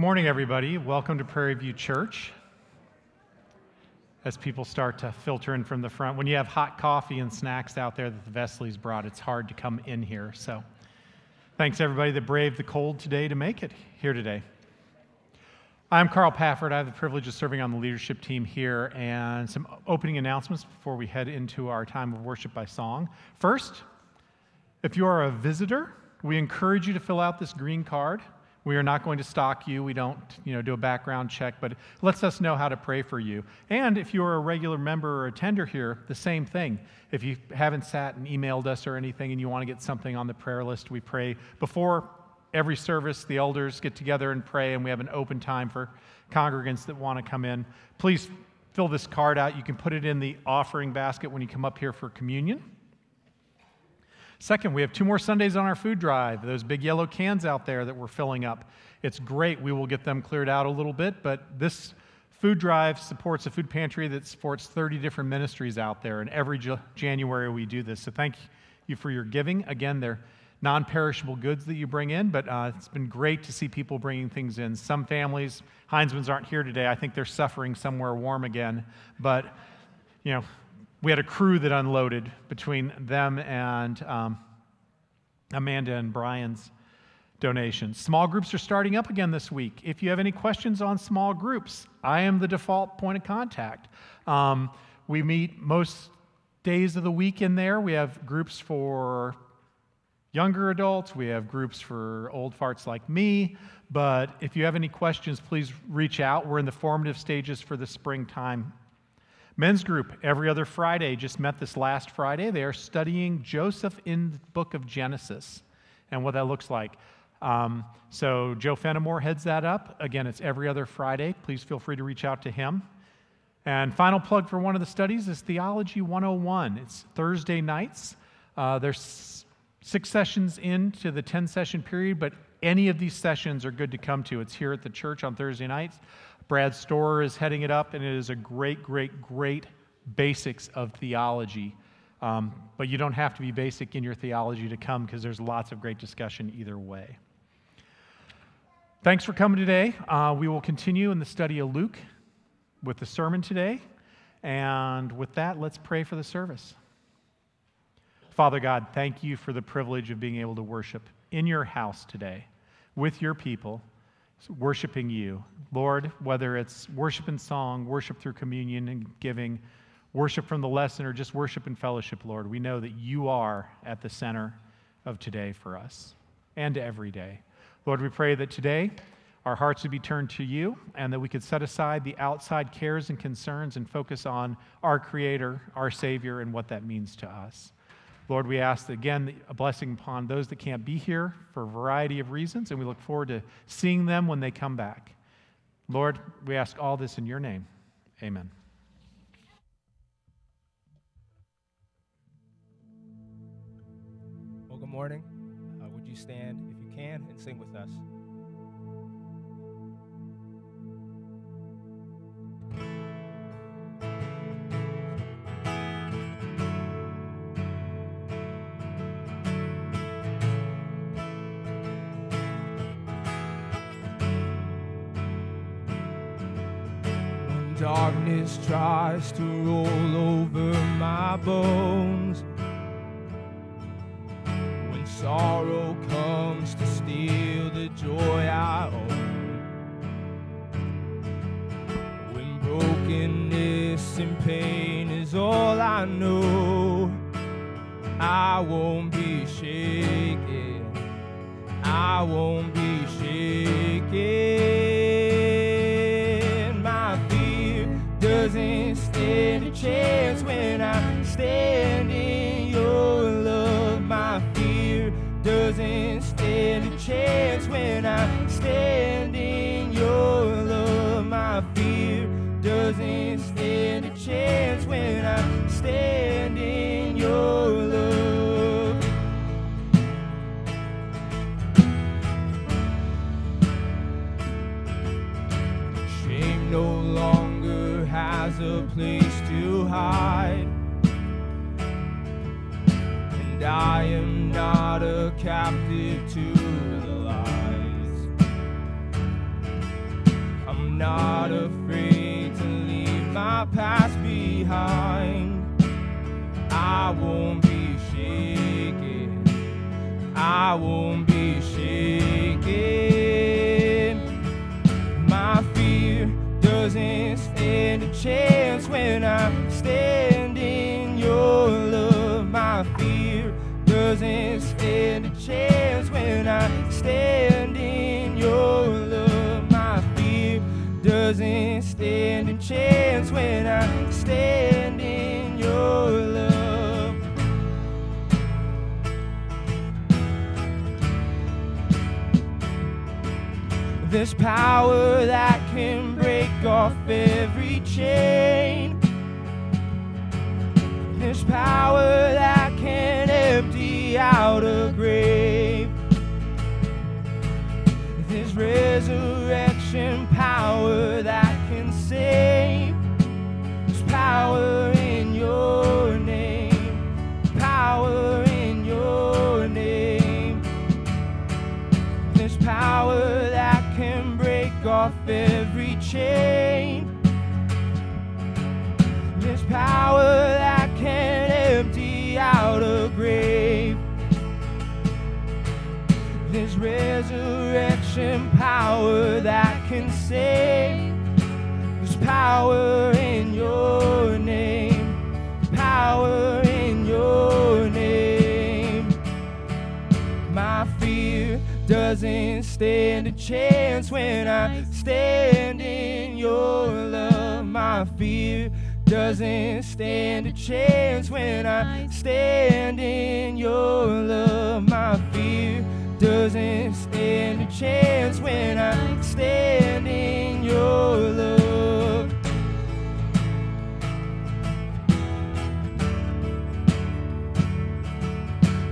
Good morning, everybody. Welcome to Prairie View Church. As people start to filter in from the front, when you have hot coffee and snacks out there that the Vesleys brought, it's hard to come in here. So, thanks everybody that braved the cold today to make it here today. I'm Carl Pafford. I have the privilege of serving on the leadership team here, and some opening announcements before we head into our time of worship by song. First, if you are a visitor, we encourage you to fill out this green card. We are not going to stalk you. We don't, you know, do a background check, but it lets us know how to pray for you. And if you're a regular member or attender here, the same thing. If you haven't sat and emailed us or anything and you want to get something on the prayer list, we pray before every service. The elders get together and pray, and we have an open time for congregants that want to come in. Please fill this card out. You can put it in the offering basket when you come up here for communion. Second, we have two more Sundays on our food drive, those big yellow cans out there that we're filling up. It's great. We will get them cleared out a little bit, but this food drive supports a food pantry that supports 30 different ministries out there, and every January we do this. So thank you for your giving. Again, they're non perishable goods that you bring in, but uh, it's been great to see people bringing things in. Some families, Heinzman's aren't here today. I think they're suffering somewhere warm again, but you know, we had a crew that unloaded between them and um, Amanda and Brian's donations. Small groups are starting up again this week. If you have any questions on small groups, I am the default point of contact. Um, we meet most days of the week in there. We have groups for younger adults, we have groups for old farts like me. But if you have any questions, please reach out. We're in the formative stages for the springtime Men's group every other Friday just met this last Friday. They are studying Joseph in the book of Genesis and what that looks like. Um, so Joe Fenimore heads that up. Again, it's every other Friday. Please feel free to reach out to him. And final plug for one of the studies is Theology 101. It's Thursday nights. Uh, there's six sessions into the 10 session period, but any of these sessions are good to come to. It's here at the church on Thursday nights. Brad Storer is heading it up, and it is a great, great, great basics of theology. Um, but you don't have to be basic in your theology to come because there's lots of great discussion either way. Thanks for coming today. Uh, we will continue in the study of Luke with the sermon today. And with that, let's pray for the service. Father God, thank you for the privilege of being able to worship in your house today with your people worshiping you. Lord, whether it's worship and song, worship through communion and giving, worship from the lesson, or just worship and fellowship, Lord, we know that you are at the center of today for us and every day. Lord, we pray that today our hearts would be turned to you and that we could set aside the outside cares and concerns and focus on our Creator, our Savior, and what that means to us. Lord, we ask again a blessing upon those that can't be here for a variety of reasons, and we look forward to seeing them when they come back. Lord, we ask all this in your name. Amen. Well, good morning. Uh, would you stand if you can and sing with us? Darkness tries to roll over my bones. When sorrow comes to steal the joy I own. When brokenness and pain is all I know, I won't be shaken. I won't be chance when I stand in your love. My fear doesn't stand a chance when I stand in your love. My fear doesn't stand a chance when I stand in your love. Shame no longer has a place hide. And I am not a captive to the lies. I'm not afraid to leave my past behind. I won't be shaken. I won't be shaken. My fear doesn't stand a chance when I'm doesn't stand a chance when I stand in your love. My fear doesn't stand a chance when I stand in your love. There's power that can break off every chain. There's power that can empty out a grave. There's resurrection power that can save. There's power in your name. Power in your name. There's power that can break off every chain. There's power that can There's resurrection power that can save. There's power in your name. Power in your name. My fear doesn't stand a chance when I stand in your love. My fear doesn't stand a chance when I stand in your love. My fear doesn't stand a chance when I stand in your love.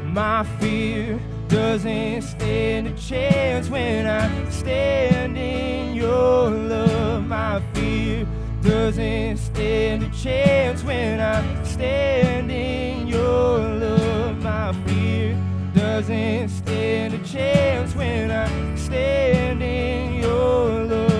My fear doesn't stand a chance when I stand in your love. My fear doesn't stand a chance when I stand in your love. My fear doesn't stand chance when I stand in your love.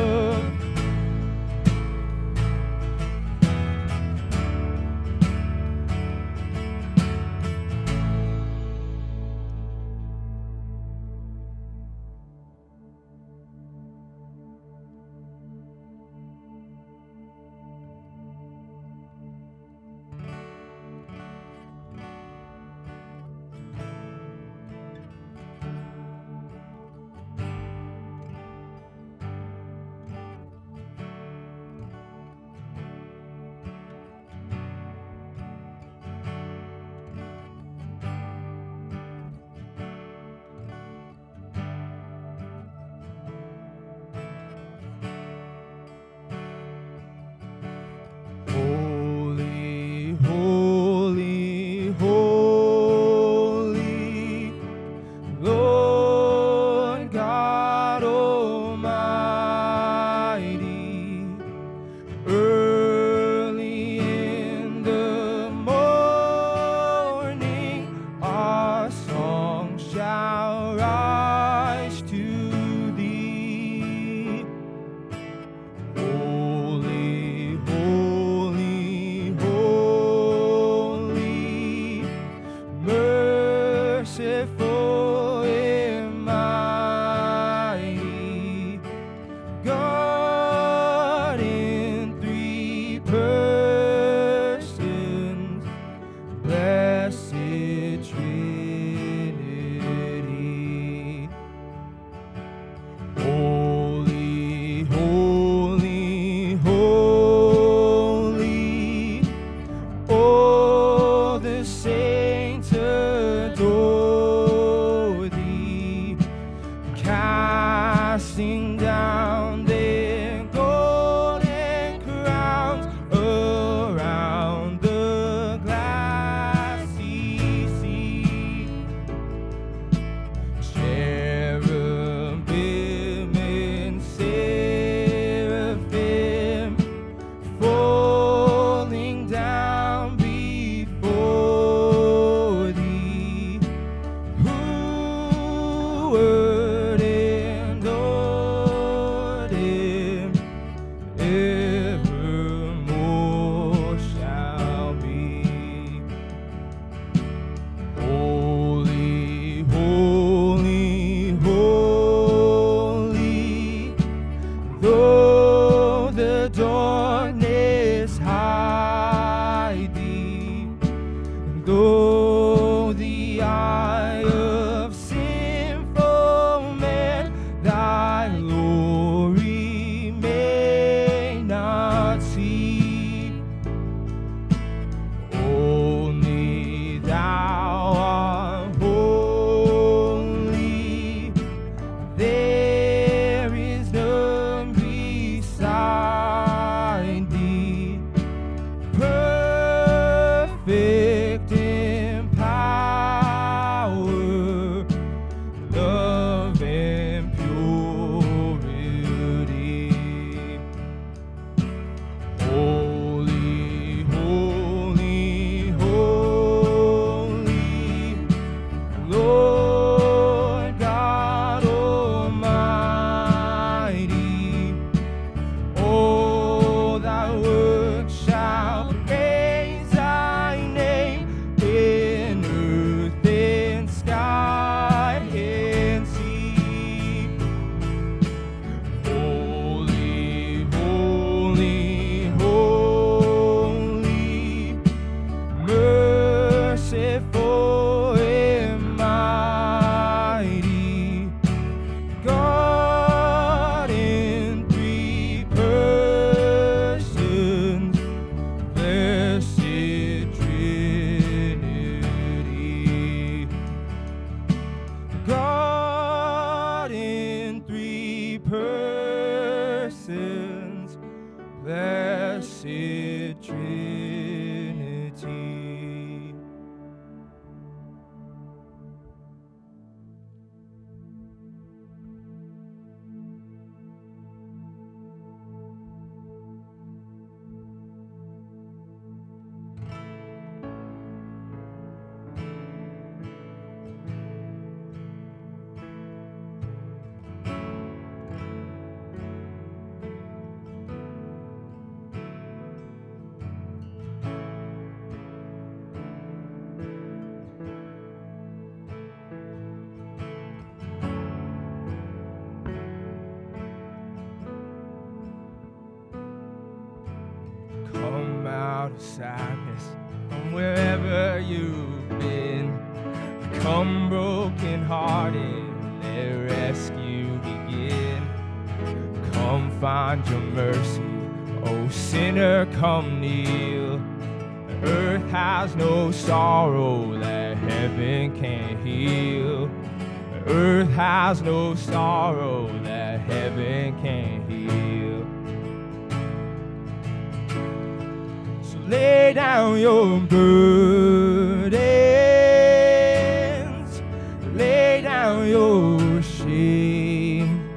Down your shame.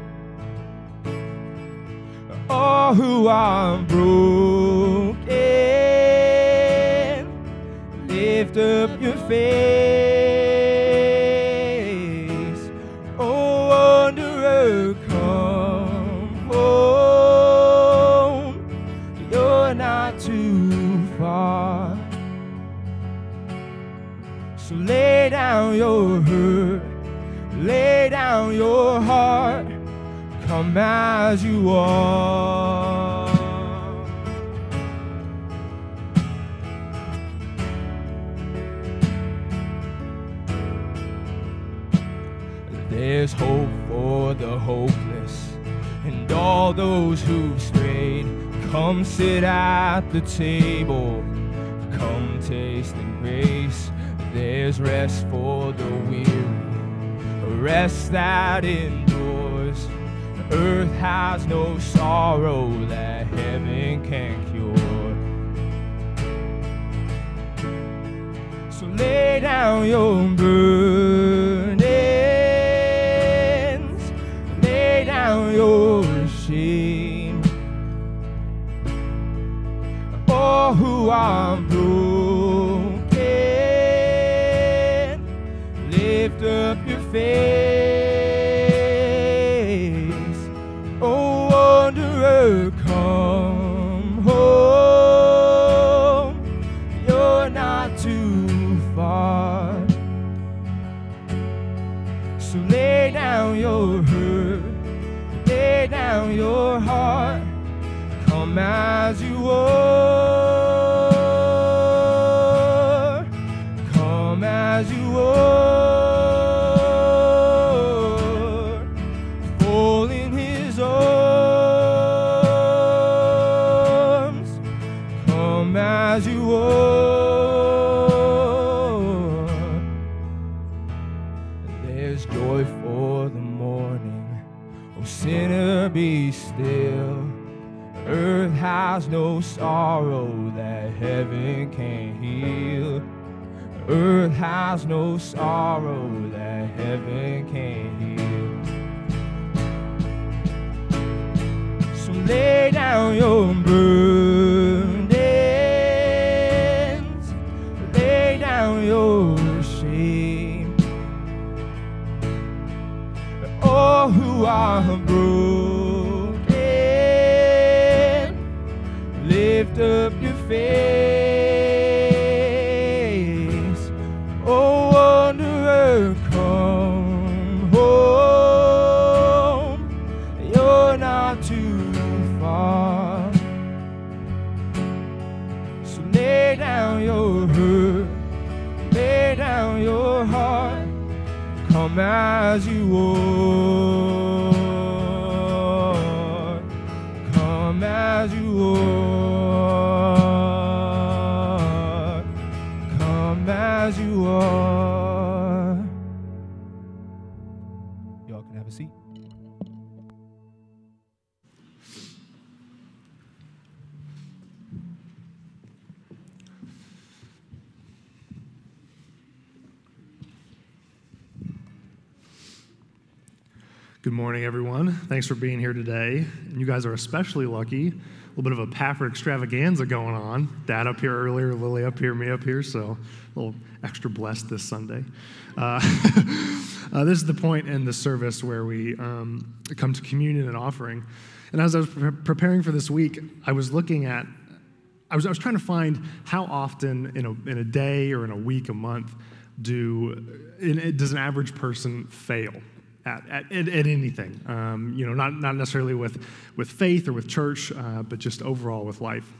All oh, who are broken, lift up your face. Come as you are. There's hope for the hopeless and all those who've strayed. Come sit at the table, come taste and grace. There's rest for the weary, rest that endures. Earth has no sorrow that heaven can cure. So lay down your burdens, lay down your shame. All who are still. Earth has no sorrow that heaven can't heal. Earth has no sorrow that heaven can't heal. So lay down your burdens, lay down your shame. All who are broken, as you are, morning, everyone. Thanks for being here today. And you guys are especially lucky. A little bit of a Pafford extravaganza going on. Dad up here earlier, Lily up here, me up here, so a little extra blessed this Sunday. Uh, uh, this is the point in the service where we um, come to communion and offering. And as I was pre- preparing for this week, I was looking at, I was, I was trying to find how often in a, in a day or in a week, a month, do, in, does an average person fail? At, at, at, anything. Um, you know, not, not necessarily with, with faith or with church, uh, but just overall with life.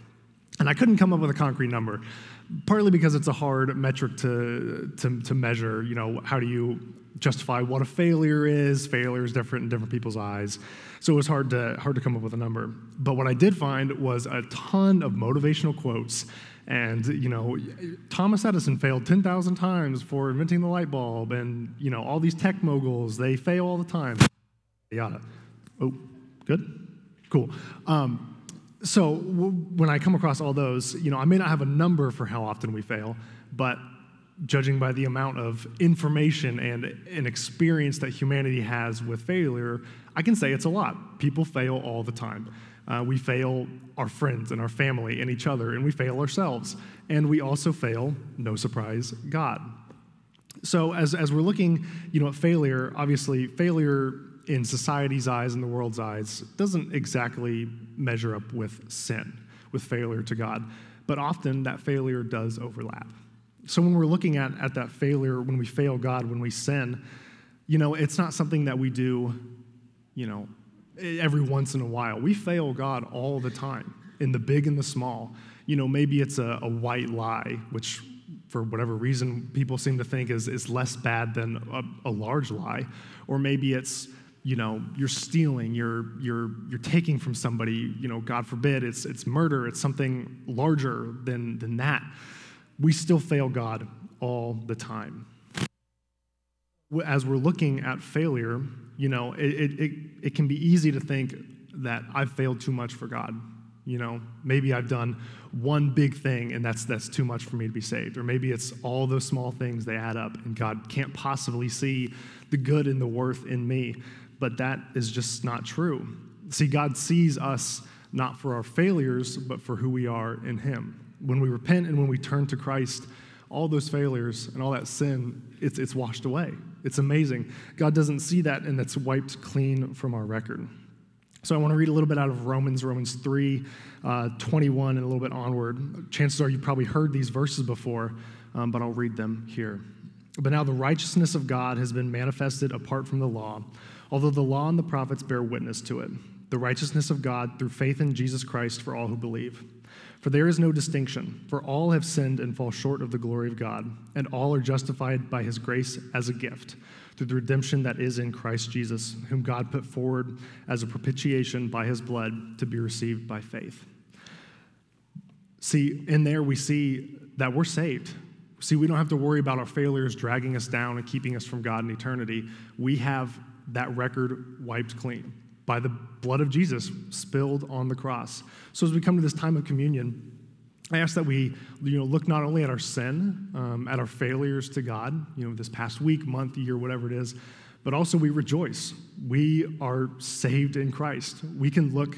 And I couldn't come up with a concrete number, partly because it's a hard metric to, to, to measure. You know, how do you justify what a failure is? Failure is different in different people's eyes. So it was hard to, hard to come up with a number. But what I did find was a ton of motivational quotes. And, you know, Thomas Edison failed 10,000 times for inventing the light bulb. And, you know, all these tech moguls, they fail all the time. Yada. Oh, good? Cool. Um, so when I come across all those, you know, I may not have a number for how often we fail, but judging by the amount of information and an experience that humanity has with failure, I can say it's a lot. People fail all the time. Uh, we fail our friends and our family and each other, and we fail ourselves. And we also fail, no surprise, God. So as, as we're looking, you know, at failure, obviously failure in society's eyes and the world's eyes doesn't exactly measure up with sin, with failure to God. But often that failure does overlap. So when we're looking at, at that failure, when we fail God, when we sin, you know, it's not something that we do, you know, every once in a while. We fail God all the time, in the big and the small. You know, maybe it's a, a white lie, which for whatever reason people seem to think is, is less bad than a, a large lie. Or maybe it's you know you're stealing you're you're you're taking from somebody you know god forbid it's it's murder it's something larger than than that we still fail god all the time as we're looking at failure you know it, it, it, can be easy to think that i've failed too much for god you know maybe i've done one big thing and that's that's too much for me to be saved or maybe it's all those small things they add up and god can't possibly see the good and the worth in me but that is just not true. See, God sees us not for our failures, but for who we are in Him. When we repent and when we turn to Christ, all those failures and all that sin, it's, it's washed away. It's amazing. God doesn't see that, and that's wiped clean from our record. So I want to read a little bit out of Romans, Romans 3, uh, 21, and a little bit onward. Chances are you've probably heard these verses before, um, but I'll read them here. But now the righteousness of God has been manifested apart from the law although the law and the prophets bear witness to it the righteousness of God through faith in Jesus Christ for all who believe. For there is no distinction, for all have sinned and fall short of the glory of God, and all are justified by his grace as a gift through the redemption that is in Christ Jesus, whom God put forward as a propitiation by his blood to be received by faith. See, in there we see that we're saved. See, we don't have to worry about our failures dragging us down and keeping us from God in eternity. We have that record wiped clean by the blood of Jesus spilled on the cross. So as we come to this time of communion, I ask that we you know, look not only at our sin, um, at our failures to God, you know, this past week, month, year, whatever it is, but also we rejoice. We are saved in Christ. We can look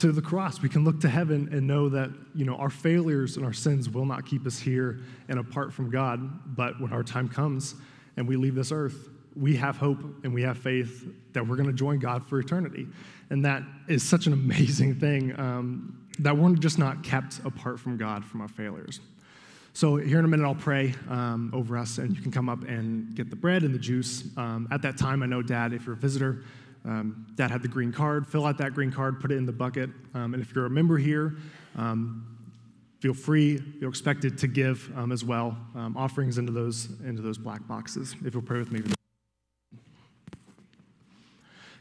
to the cross. We can look to heaven and know that, you know, our failures and our sins will not keep us here and apart from God, but when our time comes and we leave this earth, we have hope and we have faith that we're going to join God for eternity. And that is such an amazing thing um, that we're just not kept apart from God from our failures. So, here in a minute, I'll pray um, over us, and you can come up and get the bread and the juice. Um, at that time, I know, Dad, if you're a visitor, um, Dad had the green card. Fill out that green card, put it in the bucket. Um, and if you're a member here, um, feel free, you're expected to give um, as well offerings into those, into those black boxes. If you'll pray with me.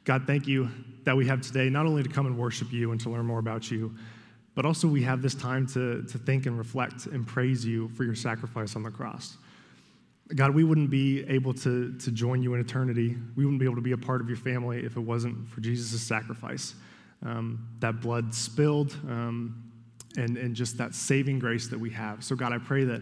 God, thank you that we have today not only to come and worship you and to learn more about you, but also we have this time to, to think and reflect and praise you for your sacrifice on the cross. God, we wouldn't be able to, to join you in eternity. We wouldn't be able to be a part of your family if it wasn't for Jesus' sacrifice. Um, that blood spilled um, and, and just that saving grace that we have. So, God, I pray that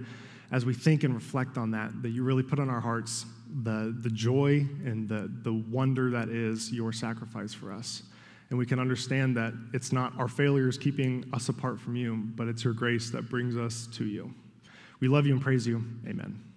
as we think and reflect on that, that you really put on our hearts the, the joy and the, the wonder that is your sacrifice for us. And we can understand that it's not our failures keeping us apart from you, but it's your grace that brings us to you. We love you and praise you. Amen.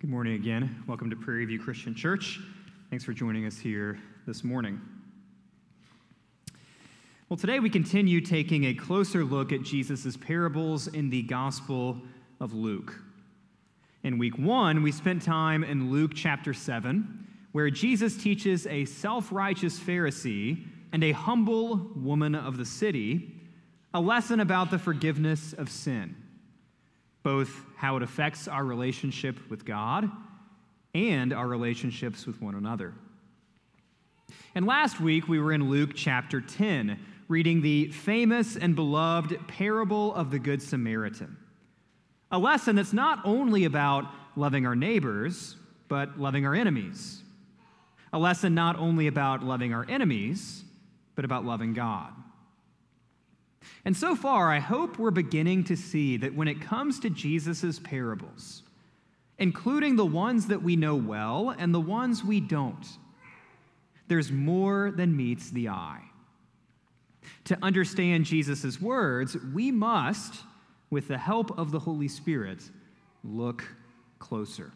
Good morning again. Welcome to Prairie View Christian Church. Thanks for joining us here this morning. Well, today we continue taking a closer look at Jesus' parables in the Gospel of Luke. In week one, we spent time in Luke chapter 7, where Jesus teaches a self righteous Pharisee and a humble woman of the city a lesson about the forgiveness of sin, both how it affects our relationship with God and our relationships with one another. And last week, we were in Luke chapter 10, reading the famous and beloved parable of the Good Samaritan. A lesson that's not only about loving our neighbors, but loving our enemies. A lesson not only about loving our enemies, but about loving God. And so far, I hope we're beginning to see that when it comes to Jesus' parables, including the ones that we know well and the ones we don't, there's more than meets the eye. To understand Jesus' words, we must, with the help of the Holy Spirit, look closer.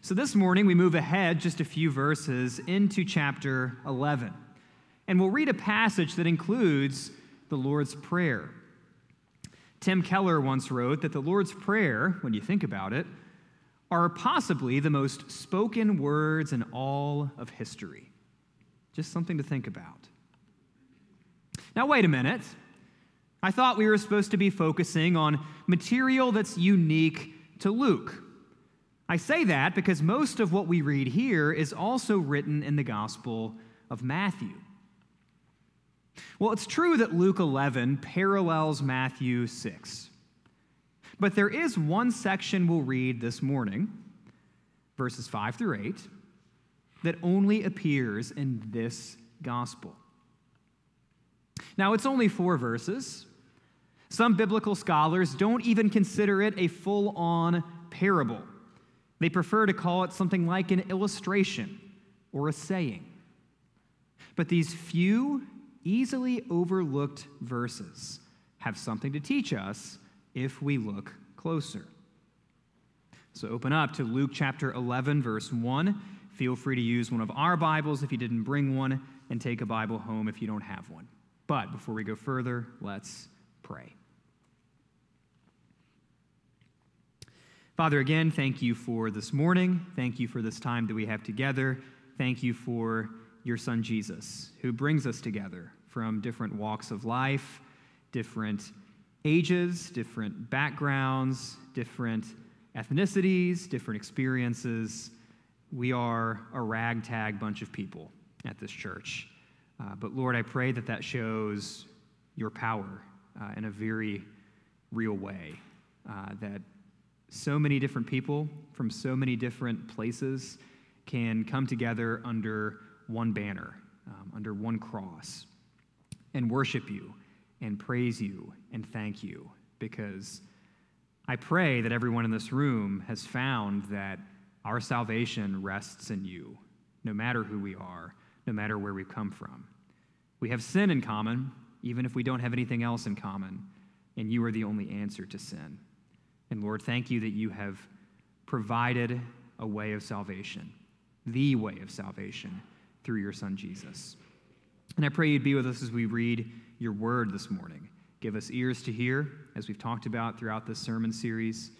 So this morning, we move ahead just a few verses into chapter 11. And we'll read a passage that includes the Lord's Prayer. Tim Keller once wrote that the Lord's Prayer, when you think about it, are possibly the most spoken words in all of history. Just something to think about. Now, wait a minute. I thought we were supposed to be focusing on material that's unique to Luke. I say that because most of what we read here is also written in the Gospel of Matthew. Well, it's true that Luke 11 parallels Matthew 6. But there is one section we'll read this morning, verses 5 through 8, that only appears in this gospel. Now, it's only four verses. Some biblical scholars don't even consider it a full on parable. They prefer to call it something like an illustration or a saying. But these few easily overlooked verses have something to teach us if we look closer. So open up to Luke chapter 11, verse 1. Feel free to use one of our Bibles if you didn't bring one, and take a Bible home if you don't have one. But before we go further, let's pray. Father, again, thank you for this morning. Thank you for this time that we have together. Thank you for your son Jesus, who brings us together from different walks of life, different ages, different backgrounds, different ethnicities, different experiences. We are a ragtag bunch of people at this church. Uh, but Lord, I pray that that shows your power uh, in a very real way. Uh, that so many different people from so many different places can come together under one banner, um, under one cross, and worship you and praise you and thank you because I pray that everyone in this room has found that our salvation rests in you, no matter who we are, no matter where we've come from. We have sin in common, even if we don't have anything else in common, and you are the only answer to sin. And Lord, thank you that you have provided a way of salvation, the way of salvation, through your Son Jesus. And I pray you'd be with us as we read your word this morning. Give us ears to hear, as we've talked about throughout this sermon series.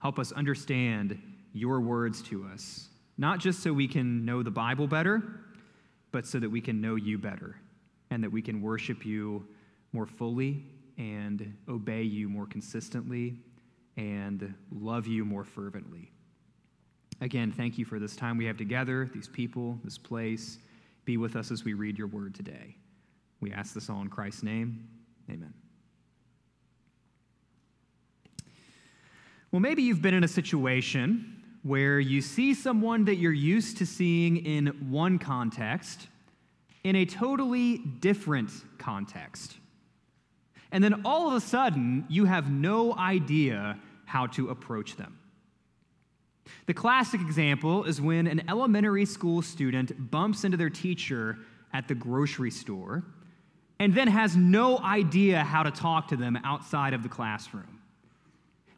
Help us understand your words to us, not just so we can know the Bible better, but so that we can know you better and that we can worship you more fully and obey you more consistently and love you more fervently. Again, thank you for this time we have together, these people, this place. Be with us as we read your word today. We ask this all in Christ's name. Amen. Well, maybe you've been in a situation where you see someone that you're used to seeing in one context in a totally different context. And then all of a sudden, you have no idea how to approach them. The classic example is when an elementary school student bumps into their teacher at the grocery store and then has no idea how to talk to them outside of the classroom.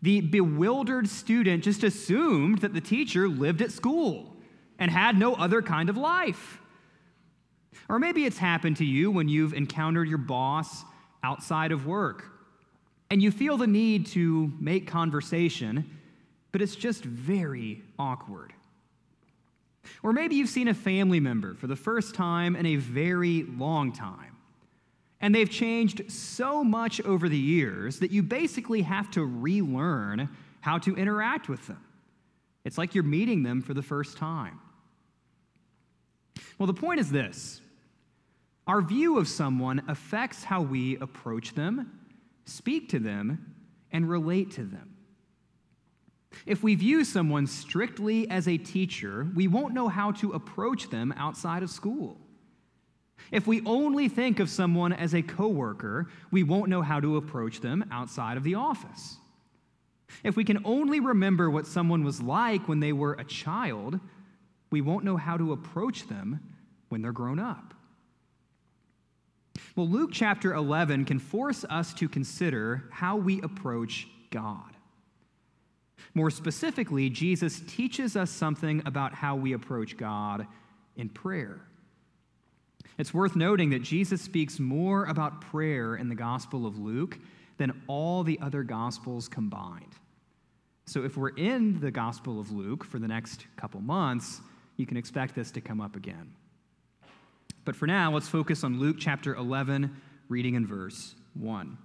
The bewildered student just assumed that the teacher lived at school and had no other kind of life. Or maybe it's happened to you when you've encountered your boss outside of work and you feel the need to make conversation, but it's just very awkward. Or maybe you've seen a family member for the first time in a very long time, and they've changed so much over the years that you basically have to relearn how to interact with them. It's like you're meeting them for the first time. Well, the point is this our view of someone affects how we approach them, speak to them, and relate to them. If we view someone strictly as a teacher, we won't know how to approach them outside of school. If we only think of someone as a coworker, we won't know how to approach them outside of the office. If we can only remember what someone was like when they were a child, we won't know how to approach them when they're grown up. Well, Luke chapter 11 can force us to consider how we approach God. More specifically, Jesus teaches us something about how we approach God in prayer. It's worth noting that Jesus speaks more about prayer in the Gospel of Luke than all the other Gospels combined. So, if we're in the Gospel of Luke for the next couple months, you can expect this to come up again. But for now, let's focus on Luke chapter 11, reading in verse 1.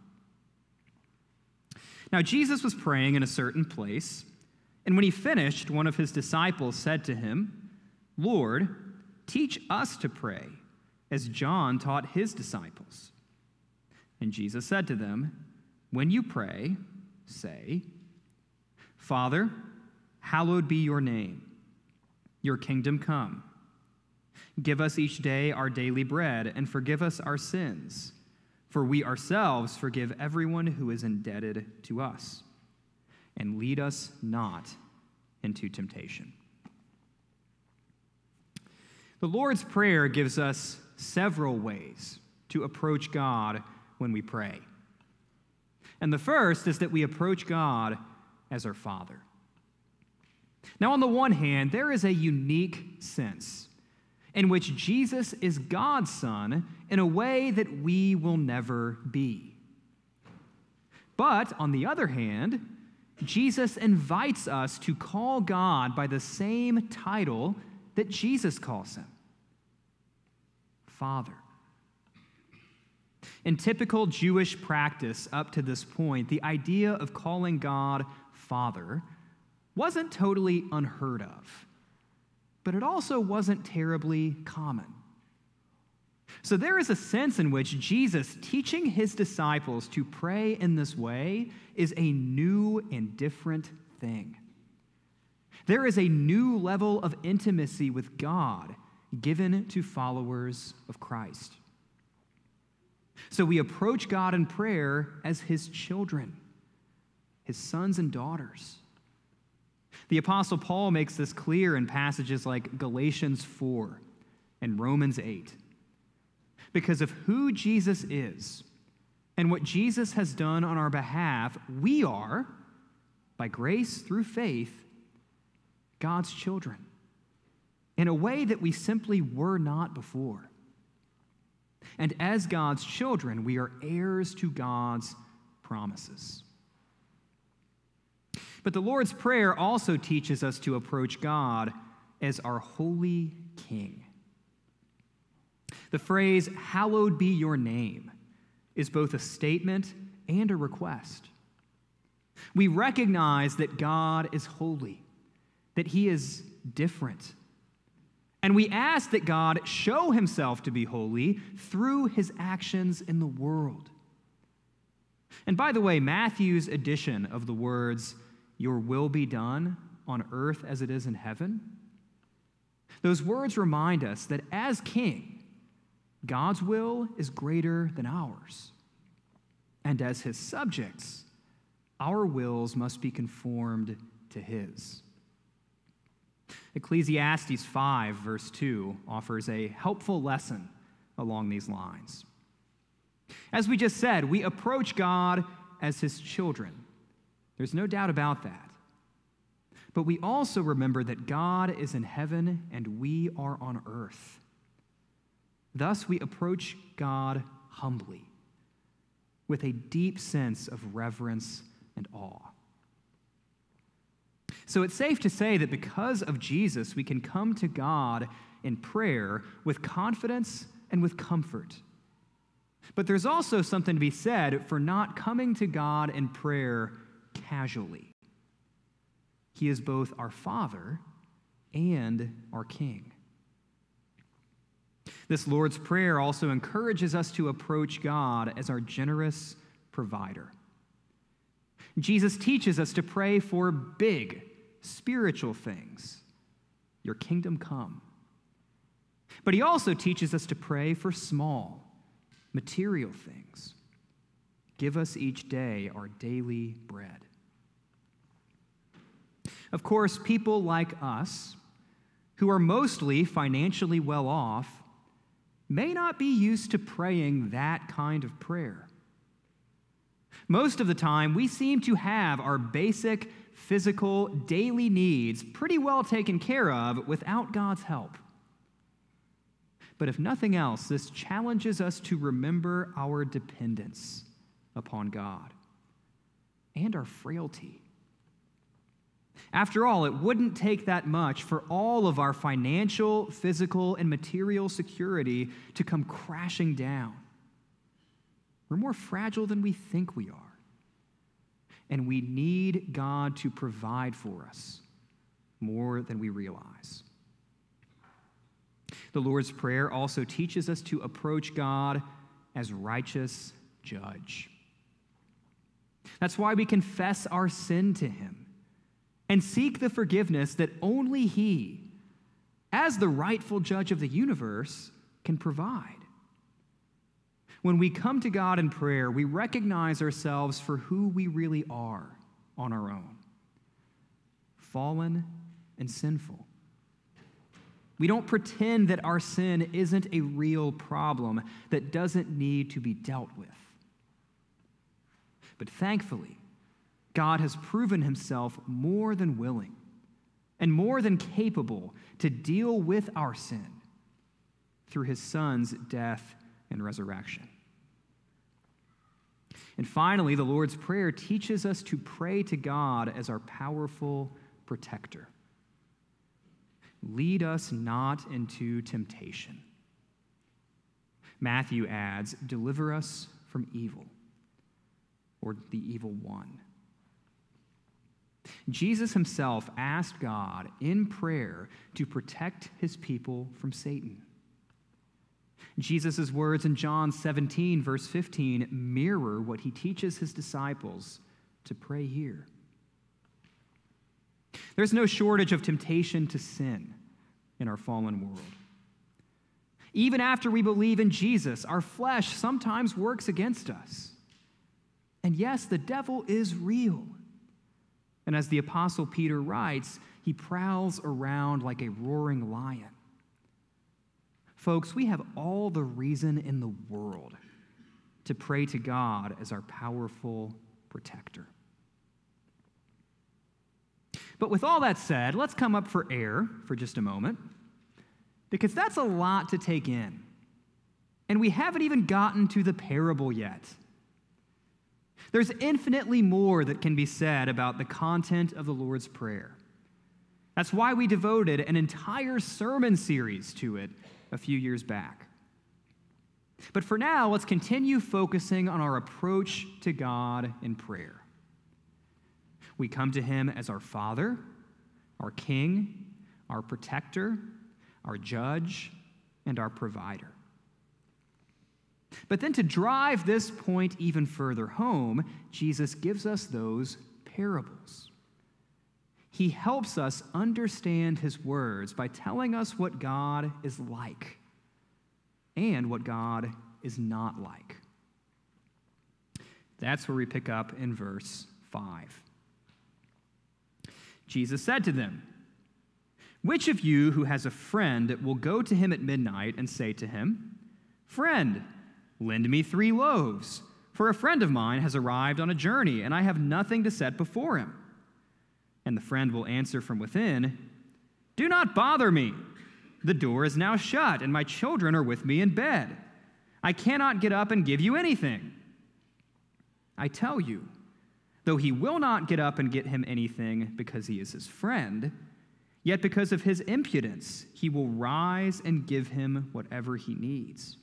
Now, Jesus was praying in a certain place, and when he finished, one of his disciples said to him, Lord, teach us to pray, as John taught his disciples. And Jesus said to them, When you pray, say, Father, hallowed be your name, your kingdom come. Give us each day our daily bread, and forgive us our sins, for we ourselves forgive everyone who is indebted to us. And lead us not into temptation. The Lord's Prayer gives us several ways to approach God when we pray. And the first is that we approach God as our Father. Now, on the one hand, there is a unique sense in which Jesus is God's Son in a way that we will never be. But on the other hand, Jesus invites us to call God by the same title that Jesus calls him Father. In typical Jewish practice up to this point, the idea of calling God Father wasn't totally unheard of but it also wasn't terribly common. So there is a sense in which Jesus teaching his disciples to pray in this way is a new and different thing. There is a new level of intimacy with God given to followers of Christ. So we approach God in prayer as his children, his sons and daughters. The Apostle Paul makes this clear in passages like Galatians 4 and Romans 8. Because of who Jesus is and what Jesus has done on our behalf, we are, by grace through faith, God's children in a way that we simply were not before. And as God's children, we are heirs to God's promises. But the Lord's Prayer also teaches us to approach God as our holy King. The phrase, hallowed be your name, is both a statement and a request. We recognize that God is holy, that he is different. And we ask that God show himself to be holy through his actions in the world. And by the way, Matthew's addition of the words, your will be done on earth as it is in heaven? Those words remind us that as king, God's will is greater than ours. And as his subjects, our wills must be conformed to his. Ecclesiastes 5, verse 2, offers a helpful lesson along these lines. As we just said, we approach God as his children There's no doubt about that. But we also remember that God is in heaven and we are on earth. Thus, we approach God humbly, with a deep sense of reverence and awe. So it's safe to say that because of Jesus, we can come to God in prayer with confidence and with comfort. But there's also something to be said for not coming to God in prayer casually. He is both our Father and our King. This Lord's Prayer also encourages us to approach God as our generous provider. Jesus teaches us to pray for big, spiritual things. Your kingdom come. But he also teaches us to pray for small, material things. Give us each day our daily bread. Of course, people like us, who are mostly financially well off, may not be used to praying that kind of prayer. Most of the time, we seem to have our basic physical, daily needs pretty well taken care of without God's help. But if nothing else, this challenges us to remember our dependence upon God and our frailty. After all, it wouldn't take that much for all of our financial, physical, and material security to come crashing down. We're more fragile than we think we are and we need God to provide for us more than we realize. The Lord's Prayer also teaches us to approach God as righteous judge. That's why we confess our sin to Him and seek the forgiveness that only He, as the rightful judge of the universe, can provide. When we come to God in prayer, we recognize ourselves for who we really are on our own fallen and sinful. We don't pretend that our sin isn't a real problem that doesn't need to be dealt with. But thankfully, God has proven himself more than willing and more than capable to deal with our sin through his son's death and resurrection. And finally, the Lord's Prayer teaches us to pray to God as our powerful protector. Lead us not into temptation. Matthew adds, deliver us from evil or the evil one. Jesus himself asked God in prayer to protect his people from Satan. Jesus' words in John 17, verse 15, mirror what he teaches his disciples to pray here. There's no shortage of temptation to sin in our fallen world. Even after we believe in Jesus, our flesh sometimes works against us. And yes, the devil is real. And as the Apostle Peter writes, he prowls around like a roaring lion. Folks, we have all the reason in the world to pray to God as our powerful protector. But with all that said, let's come up for air for just a moment, because that's a lot to take in. And we haven't even gotten to the parable yet. There's infinitely more that can be said about the content of the Lord's Prayer. That's why we devoted an entire sermon series to it a few years back. But for now, let's continue focusing on our approach to God in prayer. We come to Him as our Father, our King, our protector, our judge, and our provider. But then to drive this point even further home, Jesus gives us those parables. He helps us understand his words by telling us what God is like and what God is not like. That's where we pick up in verse 5. Jesus said to them, Which of you who has a friend will go to him at midnight and say to him, Friend, lend me three loaves, For a friend of mine has arrived on a journey, and I have nothing to set before him. And the friend will answer from within, Do not bother me. The door is now shut, and my children are with me in bed. I cannot get up and give you anything. I tell you, though he will not get up and get him anything because he is his friend, yet because of his impudence, he will rise and give him whatever he needs.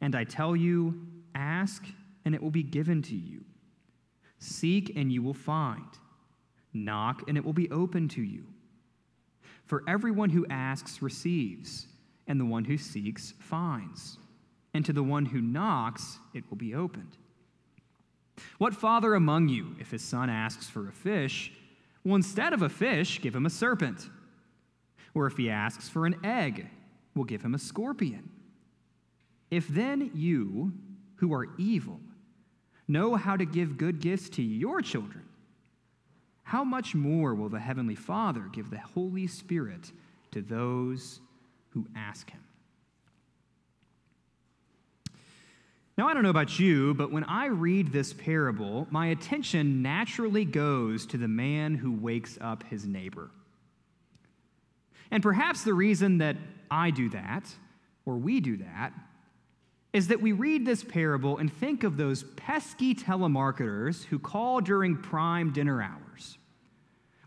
And I tell you, ask, and it will be given to you. Seek, and you will find. Knock, and it will be open to you. For everyone who asks receives, and the one who seeks finds. And to the one who knocks, it will be opened. What father among you, if his son asks for a fish, will instead of a fish give him a serpent? Or if he asks for an egg, will give him a scorpion? If then you, who are evil, know how to give good gifts to your children, how much more will the Heavenly Father give the Holy Spirit to those who ask Him? Now, I don't know about you, but when I read this parable, my attention naturally goes to the man who wakes up his neighbor. And perhaps the reason that I do that, or we do that, is that we read this parable and think of those pesky telemarketers who call during prime dinner hours,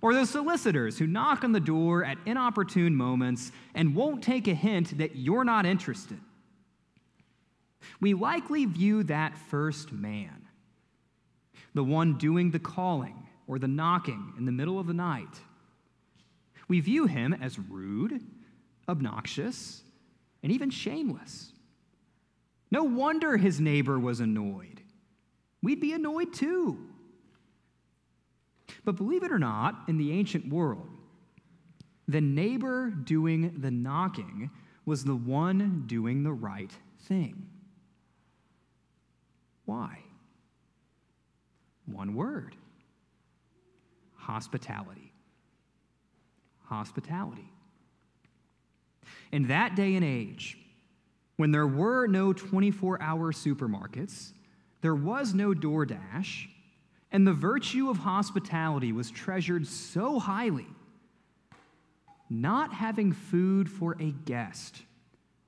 or those solicitors who knock on the door at inopportune moments and won't take a hint that you're not interested. We likely view that first man, the one doing the calling or the knocking in the middle of the night. We view him as rude, obnoxious, and even shameless. No wonder his neighbor was annoyed. We'd be annoyed too. But believe it or not, in the ancient world, the neighbor doing the knocking was the one doing the right thing. Why? One word hospitality. Hospitality. In that day and age, when there were no 24 hour supermarkets, there was no DoorDash, and the virtue of hospitality was treasured so highly, not having food for a guest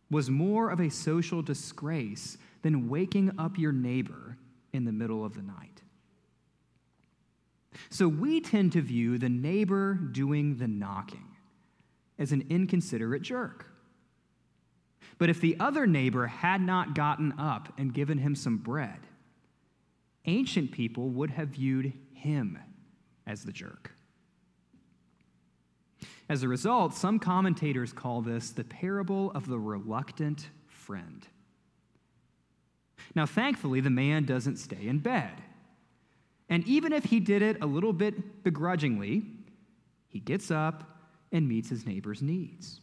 was more of a social disgrace than waking up your neighbor in the middle of the night. So we tend to view the neighbor doing the knocking as an inconsiderate jerk. But if the other neighbor had not gotten up and given him some bread, ancient people would have viewed him as the jerk. As a result, some commentators call this the parable of the reluctant friend. Now, thankfully, the man doesn't stay in bed. And even if he did it a little bit begrudgingly, he gets up and meets his neighbor's needs.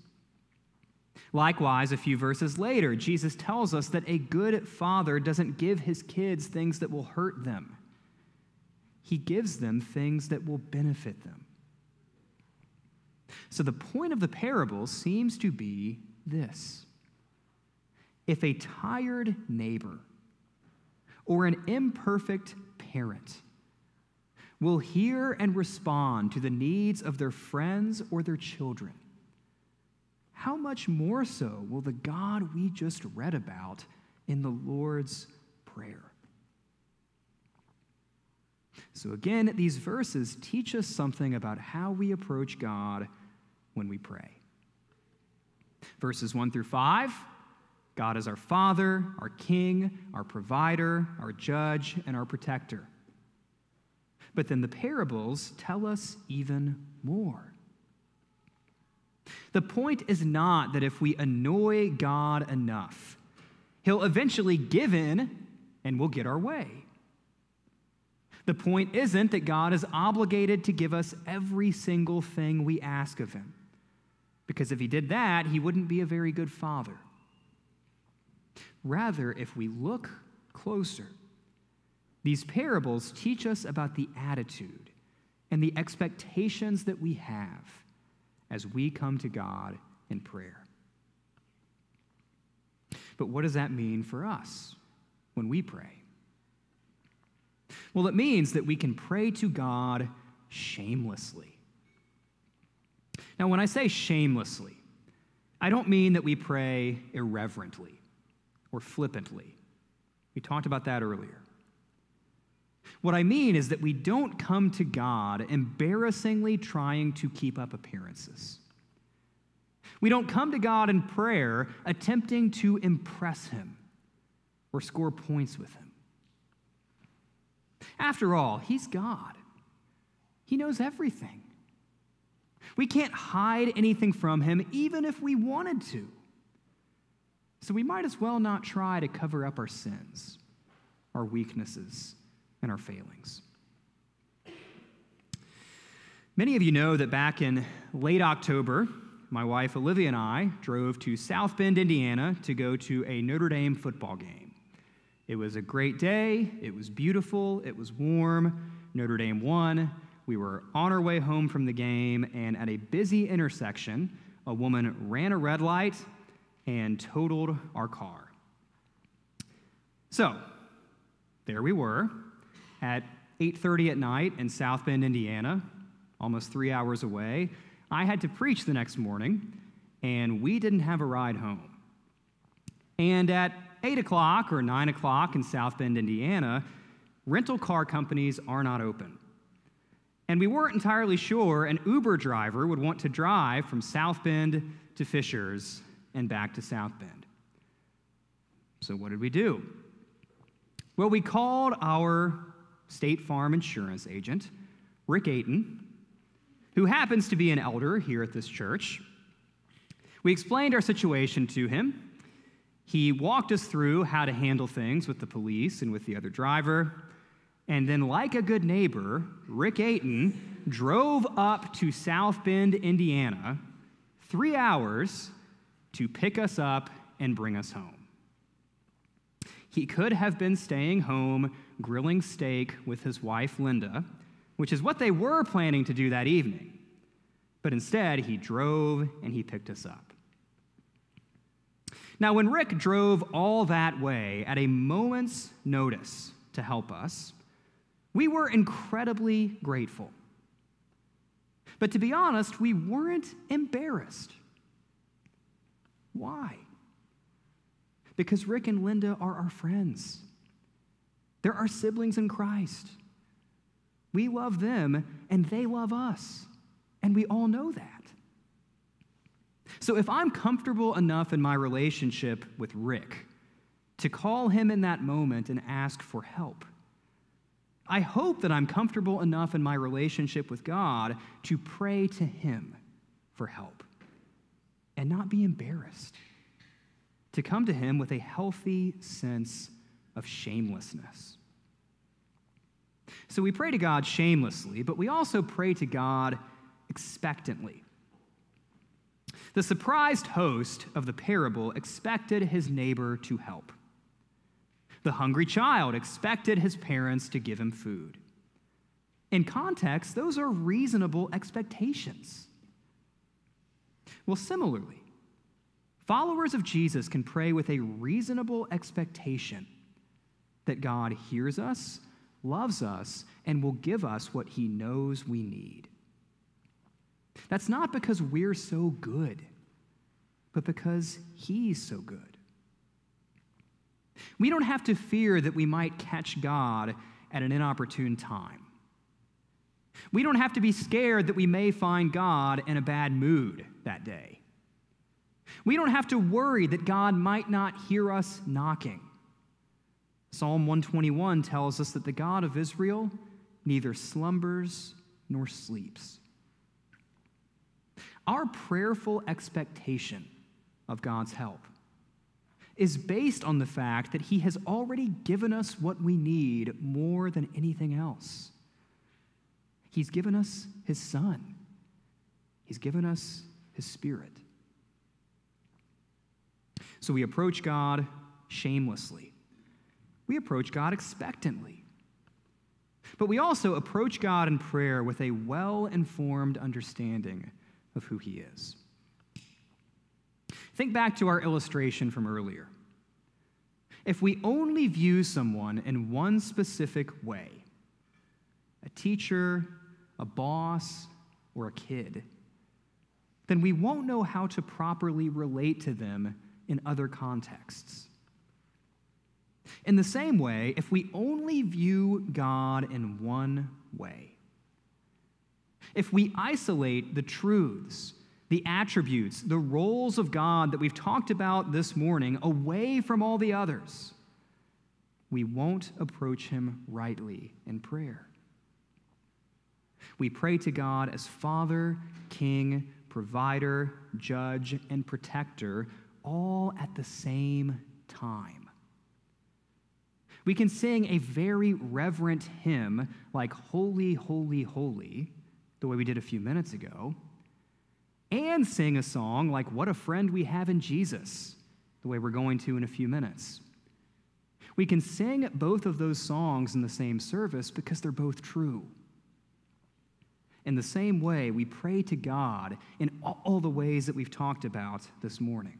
Likewise, a few verses later, Jesus tells us that a good father doesn't give his kids things that will hurt them, he gives them things that will benefit them. So, the point of the parable seems to be this if a tired neighbor or an imperfect parent will hear and respond to the needs of their friends or their children, how much more so will the God we just read about in the Lord's Prayer? So, again, these verses teach us something about how we approach God when we pray. Verses 1 through 5 God is our Father, our King, our provider, our judge, and our protector. But then the parables tell us even more. The point is not that if we annoy God enough, He'll eventually give in and we'll get our way. The point isn't that God is obligated to give us every single thing we ask of Him, because if He did that, He wouldn't be a very good Father. Rather, if we look closer, these parables teach us about the attitude and the expectations that we have as we come to God in prayer. But what does that mean for us when we pray? Well, it means that we can pray to God shamelessly. Now, when I say shamelessly, I don't mean that we pray irreverently or flippantly. We talked about that earlier. What I mean is that we don't come to God embarrassingly trying to keep up appearances. We don't come to God in prayer attempting to impress Him or score points with Him. After all, He's God, He knows everything. We can't hide anything from Him, even if we wanted to. So we might as well not try to cover up our sins, our weaknesses, and our failings. Many of you know that back in late October, my wife Olivia and I drove to South Bend, Indiana to go to a Notre Dame football game. It was a great day, it was beautiful, it was warm. Notre Dame won. We were on our way home from the game, and at a busy intersection, a woman ran a red light and totaled our car. So, there we were at 8:30 at night in South Bend, Indiana, almost 3 hours away. I had to preach the next morning, and we didn't have a ride home. And at 8 o'clock or 9 o'clock in South Bend, Indiana, rental car companies are not open. And we weren't entirely sure an Uber driver would want to drive from South Bend to Fishers and back to South Bend. So, what did we do? Well, we called our State Farm insurance agent, Rick Ayton, who happens to be an elder here at this church. We explained our situation to him. He walked us through how to handle things with the police and with the other driver. And then, like a good neighbor, Rick Ayton drove up to South Bend, Indiana, three hours to pick us up and bring us home. He could have been staying home grilling steak with his wife Linda, which is what they were planning to do that evening. But instead, he drove and he picked us up. Now, when Rick drove all that way at a moment's notice to help us, we were incredibly grateful. But to be honest, we weren't embarrassed. Why? Because Rick and Linda are our friends. They're our siblings in Christ. We love them and they love us. And we all know that. So if I'm comfortable enough in my relationship with Rick to call him in that moment and ask for help, I hope that I'm comfortable enough in my relationship with God to pray to him for help and not be embarrassed, to come to him with a healthy sense of shamelessness. So we pray to God shamelessly, but we also pray to God expectantly. The surprised host of the parable expected his neighbor to help. The hungry child expected his parents to give him food. In context, those are reasonable expectations. Well, similarly, followers of Jesus can pray with a reasonable expectation that God hears us, loves us, and will give us what he knows we need. That's not because we're so good, but because he's so good. We don't have to fear that we might catch God at an inopportune time. We don't have to be scared that we may find God in a bad mood that day. We don't have to worry that God might not hear us knocking. Psalm 121 tells us that the God of Israel neither slumbers nor sleeps. Our prayerful expectation of God's help is based on the fact that He has already given us what we need more than anything else. He's given us His Son, He's given us His Spirit. So we approach God shamelessly, we approach God expectantly. But we also approach God in prayer with a well informed understanding of who He is. Think back to our illustration from earlier. If we only view someone in one specific way, a teacher, a boss, or a kid, then we won't know how to properly relate to them in other contexts. In the same way, if we only view God in one way, if we isolate the truths, the attributes, the roles of God that we've talked about this morning away from all the others, we won't approach Him rightly in prayer. We pray to God as Father, King, Provider, Judge, and Protector, all at the same time. We can sing a very reverent hymn like Holy, Holy, Holy, the way we did a few minutes ago, and sing a song like What a Friend We Have in Jesus, the way we're going to in a few minutes. We can sing both of those songs in the same service because they're both true. In the same way, we pray to God in all the ways that we've talked about this morning.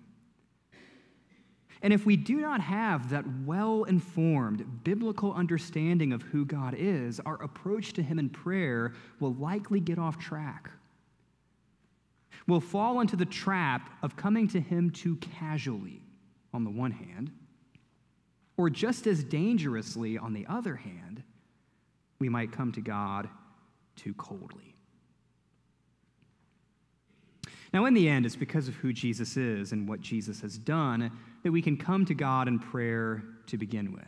And if we do not have that well informed biblical understanding of who God is, our approach to Him in prayer will likely get off track. We'll fall into the trap of coming to Him too casually, on the one hand, or just as dangerously, on the other hand, we might come to God too coldly. Now, in the end, it's because of who Jesus is and what Jesus has done that we can come to God in prayer to begin with.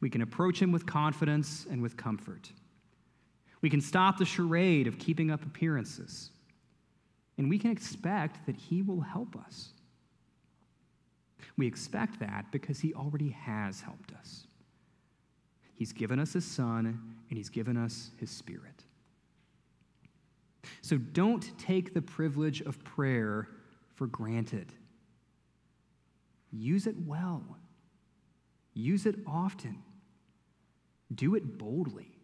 We can approach Him with confidence and with comfort. We can stop the charade of keeping up appearances. And we can expect that He will help us. We expect that because He already has helped us. He's given us His Son, and He's given us His Spirit. So don't take the privilege of prayer for granted. Use it well, use it often, do it boldly.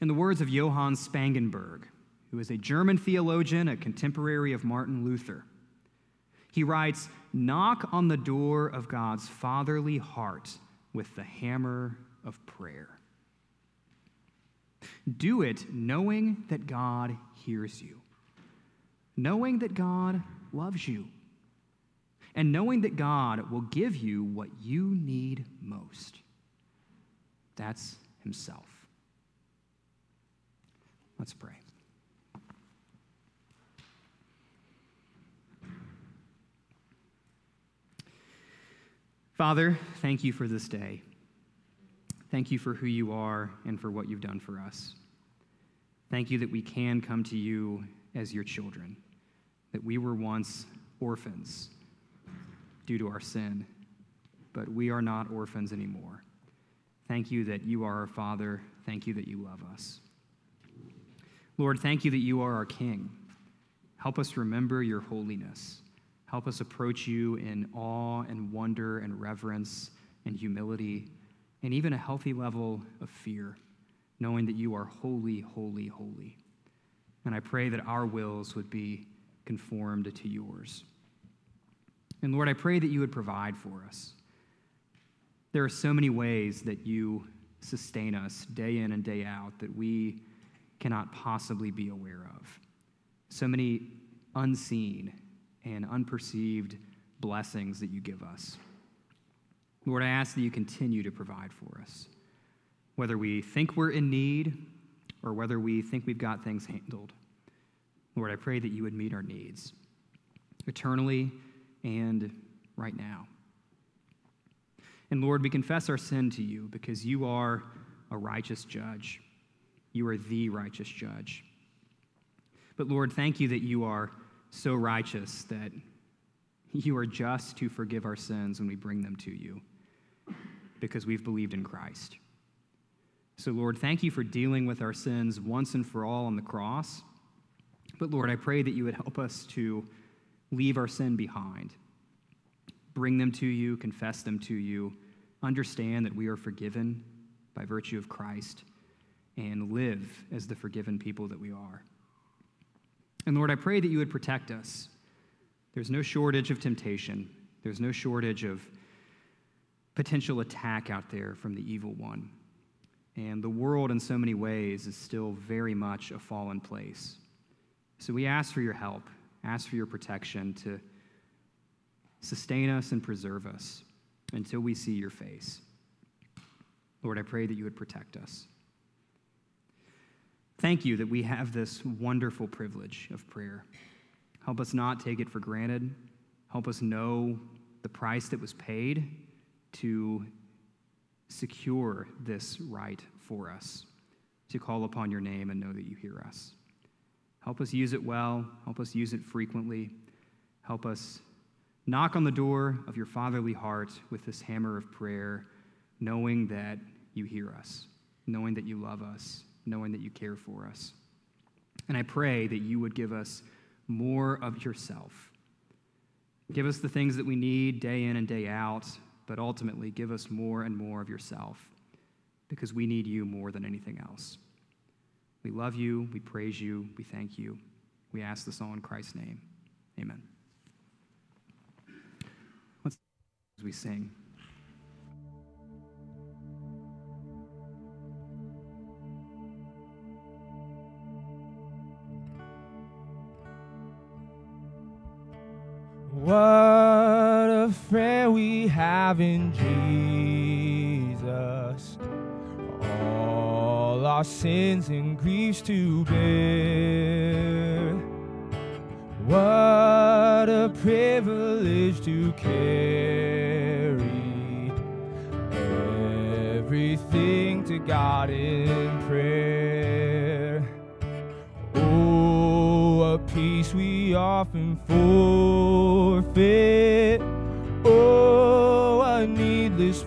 In the words of Johann Spangenberg, who is a German theologian, a contemporary of Martin Luther, he writes Knock on the door of God's fatherly heart with the hammer of prayer. Do it knowing that God hears you, knowing that God loves you, and knowing that God will give you what you need most. That's Himself. Let's pray. Father, thank you for this day. Thank you for who you are and for what you've done for us. Thank you that we can come to you as your children, that we were once orphans due to our sin, but we are not orphans anymore. Thank you that you are our Father. Thank you that you love us. Lord, thank you that you are our King. Help us remember your holiness. Help us approach you in awe and wonder and reverence and humility and even a healthy level of fear, knowing that you are holy, holy, holy. And I pray that our wills would be conformed to yours. And Lord, I pray that you would provide for us. There are so many ways that you sustain us day in and day out that we cannot possibly be aware of. So many unseen and unperceived blessings that you give us. Lord, I ask that you continue to provide for us, whether we think we're in need or whether we think we've got things handled. Lord, I pray that you would meet our needs eternally and right now. And Lord, we confess our sin to you because you are a righteous judge. You are the righteous judge. But Lord, thank you that you are so righteous that you are just to forgive our sins when we bring them to you because we've believed in Christ. So, Lord, thank you for dealing with our sins once and for all on the cross. But, Lord, I pray that you would help us to leave our sin behind, bring them to you, confess them to you, understand that we are forgiven by virtue of Christ, and live as the forgiven people that we are. And Lord, I pray that you would protect us. There's no shortage of temptation, there's no shortage of potential attack out there from the evil one. And the world, in so many ways, is still very much a fallen place. So we ask for your help, ask for your protection to sustain us and preserve us until we see your face. Lord, I pray that you would protect us. Thank you that we have this wonderful privilege of prayer. Help us not take it for granted. Help us know the price that was paid to secure this right for us, to call upon your name and know that you hear us. Help us use it well. Help us use it frequently. Help us knock on the door of your fatherly heart with this hammer of prayer, knowing that you hear us, knowing that you love us, knowing that you care for us. And I pray that you would give us more of yourself. Give us the things that we need day in and day out, but ultimately give us more and more of yourself because we need you more than anything else. We love you, we praise you, we thank you. We ask this all in Christ's name. Amen. Let's as we sing. What a friend we have in Jesus. All our sins and griefs to bear. What a privilege to carry everything to God in prayer. Oh, a peace we often forfeit.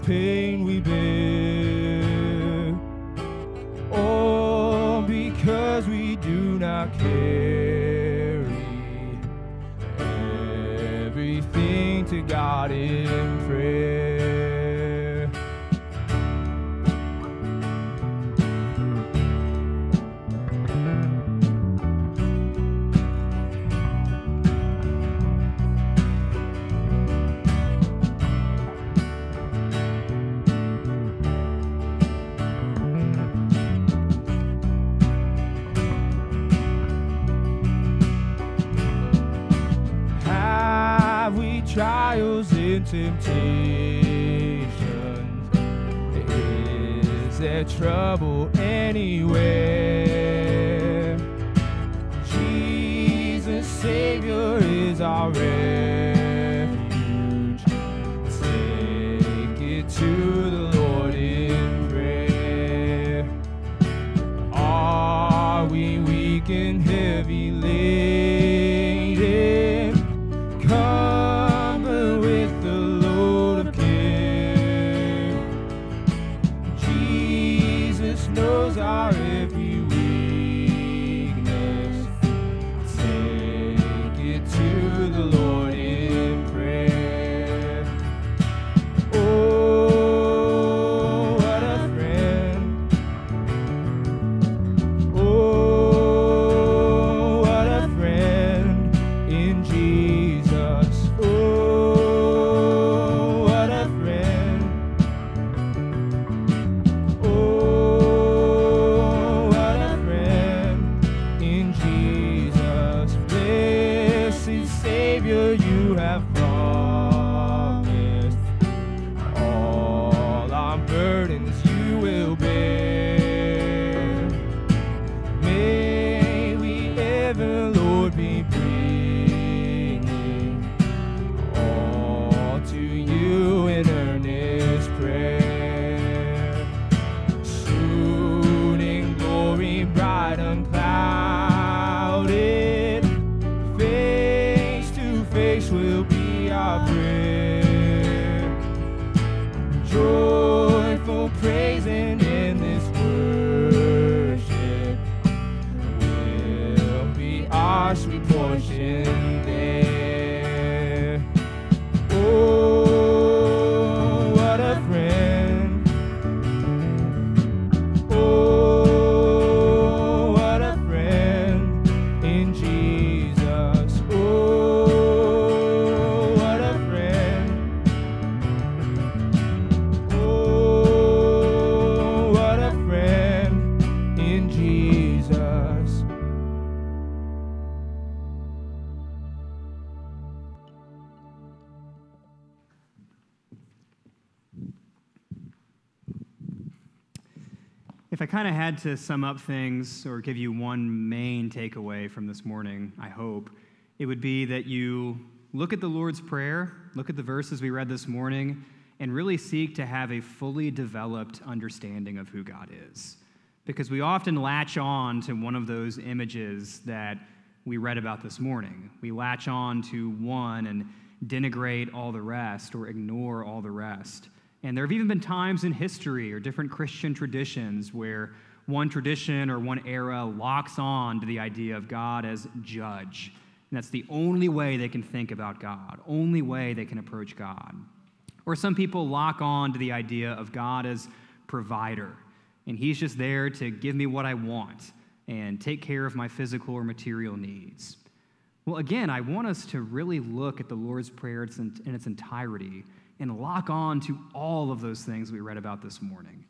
Pain we bear. Oh, because we do not carry everything to God temptations? Is there trouble anywhere? To sum up things or give you one main takeaway from this morning, I hope, it would be that you look at the Lord's Prayer, look at the verses we read this morning, and really seek to have a fully developed understanding of who God is. Because we often latch on to one of those images that we read about this morning. We latch on to one and denigrate all the rest or ignore all the rest. And there have even been times in history or different Christian traditions where one tradition or one era locks on to the idea of God as judge. And that's the only way they can think about God, only way they can approach God. Or some people lock on to the idea of God as provider, and He's just there to give me what I want and take care of my physical or material needs. Well, again, I want us to really look at the Lord's Prayer in its entirety and lock on to all of those things we read about this morning.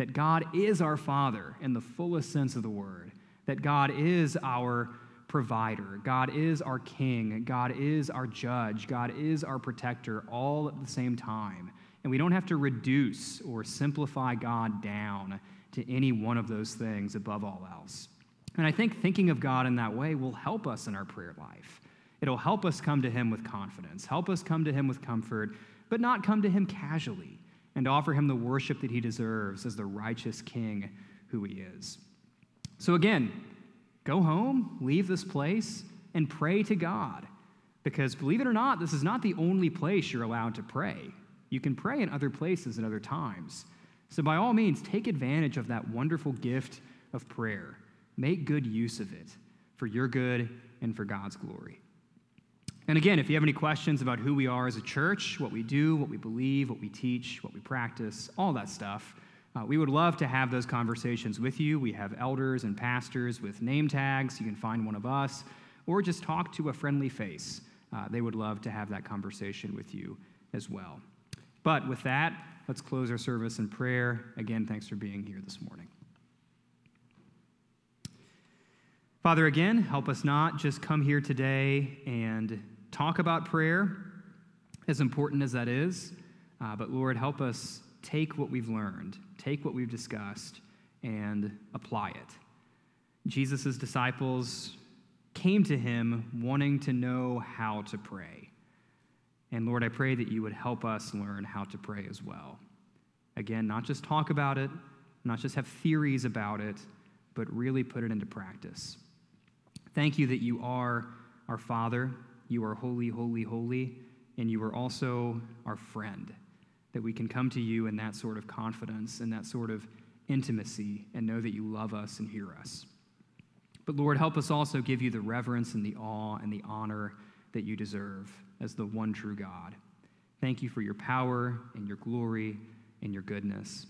That God is our Father in the fullest sense of the word, that God is our provider, God is our King, God is our judge, God is our protector, all at the same time. And we don't have to reduce or simplify God down to any one of those things above all else. And I think thinking of God in that way will help us in our prayer life. It'll help us come to Him with confidence, help us come to Him with comfort, but not come to Him casually and offer Him the worship that He deserves as the righteous King who He is. So, again, go home, leave this place, and pray to God. Because believe it or not, this is not the only place you're allowed to pray. You can pray in other places and other times. So, by all means, take advantage of that wonderful gift of prayer. Make good use of it for your good and for God's glory. And again, if you have any questions about who we are as a church, what we do, what we believe, what we teach, what we practice, all that stuff, uh, we would love to have those conversations with you. We have elders and pastors with name tags. You can find one of us, or just talk to a friendly face. Uh, they would love to have that conversation with you as well. But with that, Let's close our service in prayer. Again, thanks for being here this morning. Father, again, help us not just come here today and talk about prayer, as important as that is, uh, but Lord, help us take what we've learned, take what we've discussed, and apply it. Jesus' disciples came to him wanting to know how to pray. And Lord, I pray that you would help us learn how to pray as well. Again, not just talk about it, not just have theories about it, but really put it into practice. Thank you that you are our Father, you are holy, holy, holy, and you are also our friend, that we can come to you in that sort of confidence and that sort of intimacy and know that you love us and hear us. But Lord, help us also give you the reverence and the awe and the honor that you deserve as the one true God. Thank you for your power and your glory and your goodness.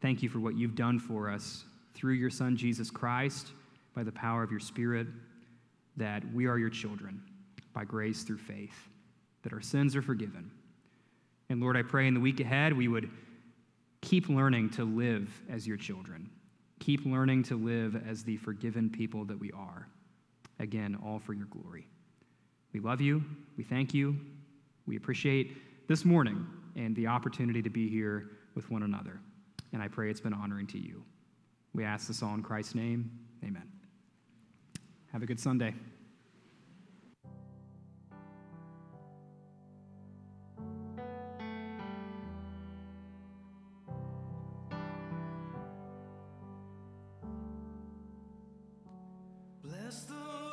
Thank you for what you've done for us through your Son, Jesus Christ, by the power of your Spirit, that we are your children by grace through faith, that our sins are forgiven. And Lord, I pray in the week ahead we would keep learning to live as your children, keep learning to live as the forgiven people that we are. Again, all for your glory. We love you. We thank you. We appreciate this morning and the opportunity to be here with one another. And I pray it's been honoring to you. We ask this all in Christ's name. Amen. Have a good Sunday. as the